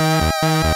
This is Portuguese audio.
Música